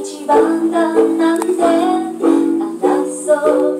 一番だなんて。争う